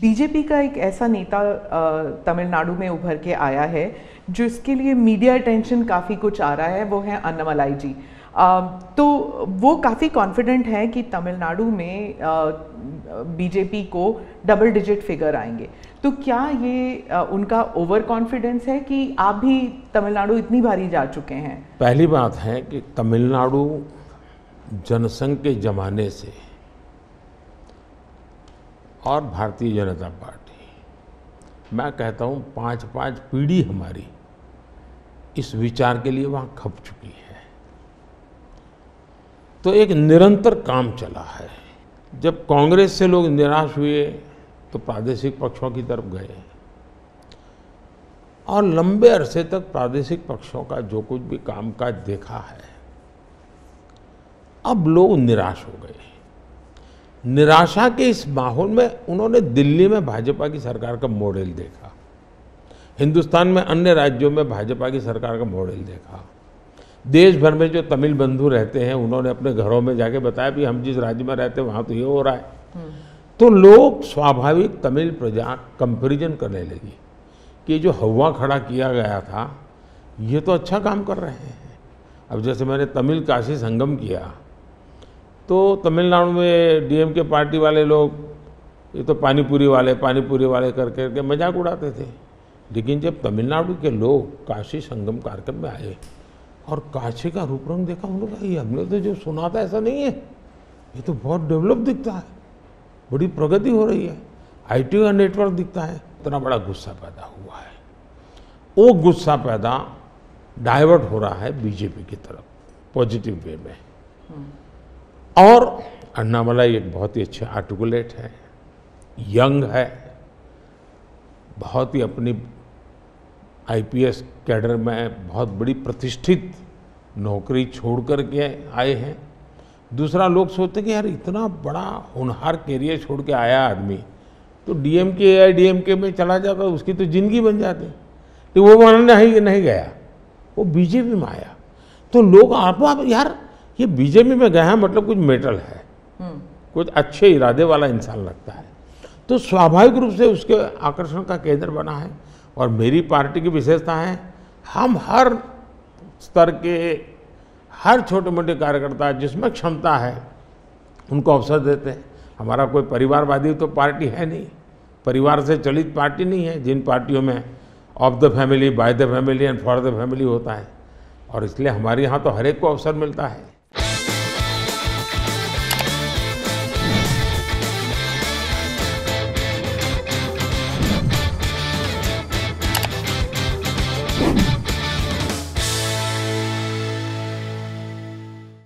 BJP का एक ऐसा नेता तमिलनाडु में उभर के आया है, जिसके लिए मीडिया अटेंशन काफ़ी कुछ आ रहा है, वो है अन्नमलाई जी। तो वो काफ़ी कॉन्फिडेंट है कि तमिलनाडु में बीजेपी को डबल डिजिट फिगर आएँगे। तो क्या ये उनका ओवर कॉन्फिडेंस है कि आप भी तमिलनाडु इतनी बारी जा चुके हैं? पहली बात है कि तमिलनाडु जनसंघ के जमाने से और भारतीय जनता पार्टी। मैं कहता हूँ पाँच पाँच पीढ़ी हमारी इस विचार के लिए वहाँ खप चुकी है। तो एक निरंतर काम चला है। जब कांग्रेस से लोग निराश हुए तो प्रादेशिक पक्षों की तरफ़ गए। और लंबे अरसे तक प्रादेशिक पक्षों का जो कुछ भी कामकाज देखा है, अब लोग निराश हो गए। निराशा के इस माहौल में उन्होंने दिल्ली में भाजपा की सरकार का मॉडल देखा। हिंदुस्तान में अन्य राज्यों में भाजपा की सरकार का मॉडल देखा। देश भर में जो तमिल बंधु रहते हैं उन्होंने अपने घरों में जाके बताया भी हम जिस राज्य में रहते हैं वहाँ तो ये हो रहा है। तो लोग स्वाभाविक तमिल प्रजा कंपेरिजन करने लगी कि जो हवा खड़ा किया गया था ये तो अच्छा काम कर रहे हैं। अब जैसे मैंने तमिल काशी संगम किया तो तमिलनाडु में डीएम के पार्टी वाले लोग, ये तो पानीपुरी वाले पानीपुरी वाले कर करके मज़ाक उड़ाते थे। लेकिन जब तमिलनाडु के लोग काशी संगम कार्यक्रम में आए और काशी का रूप रंग देखा, उन्होंने कहा, ये हमने तो जो सुना था, ऐसा नहीं है। ये तो बहुत डेवलप दिखता है। बड़ी प्रगति हो रही है। आईटी का नेटवर्क दिखता है। इतना बड़ा गुस्सा पैदा हुआ है। वो गुस्सा पैदा डाइवर्ट हो रहा है बीजेपी की तरफ़, पॉजिटिव वे में। और अन्नामलाई एक बहुत ही अच्छे आर्टिकुलेट है, यंग है, बहुत ही अपनी आईपीएस कैडर में बहुत बड़ी प्रतिष्ठित नौकरी छोड़ कर के आए हैं। दूसरा लोग सोचते कि यार इतना बड़ा होनहार कैरियर छोड़ के आया आदमी तो डीएम के या डीएम के में चला जाता उसकी तो ज़िंदगी बन जाती। तो वो वहाँ नहीं नहीं गया, वो बीजेपी में आया। तो लोग आप यार ये बीजेपी में गया है मतलब कुछ मेटल है। कुछ अच्छे इरादे वाला इंसान लगता है। तो स्वाभाविक रूप से उसके आकर्षण का केंद्र बना है और मेरी पार्टी की विशेषता है हम हर स्तर के हर छोटे मोटे कार्यकर्ता जिसमें क्षमता है उनको अवसर देते हैं। हमारा कोई परिवारवादी तो पार्टी है नहीं। परिवार से चलित पार्टी नहीं है जिन पार्टियों में of the family by the family and for the family होता है। और इसलिए हमारे यहाँ तो हर एक को अवसर मिलता है।